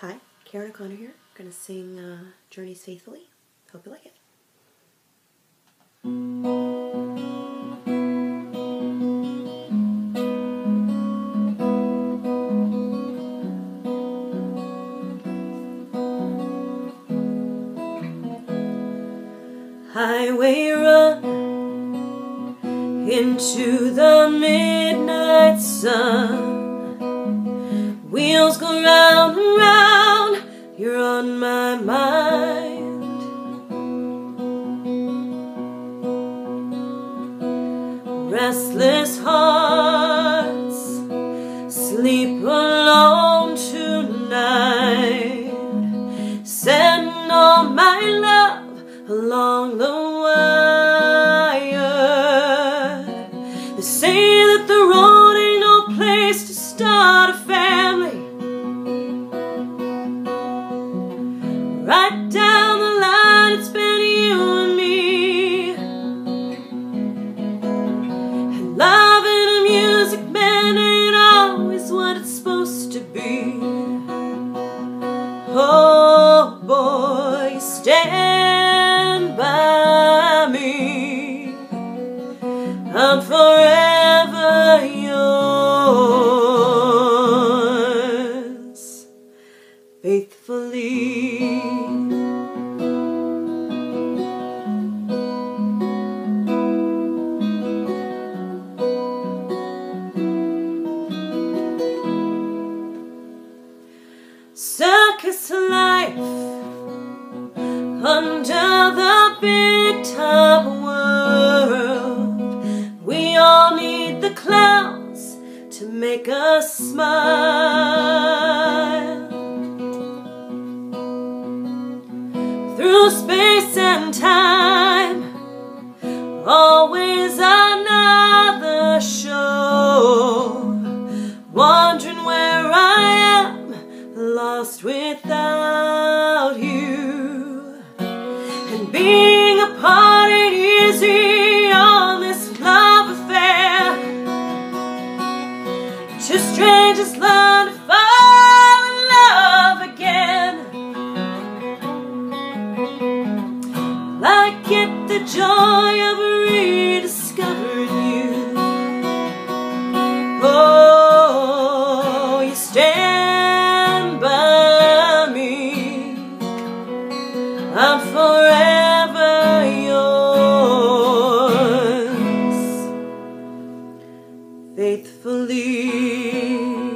Hi, Karen O'Connor here. I'm Gonna sing uh, Journeys Faithfully. Hope you like it. Highway run into the midnight sun. On my mind. Restless hearts sleep alone tonight. Send all my love along the wire. Oh boy, stand by me. I'm forever Circus life under the big time world. We all need the clowns to make us smile. joy of rediscovering you. Oh, you stand by me. I'm forever yours, faithfully.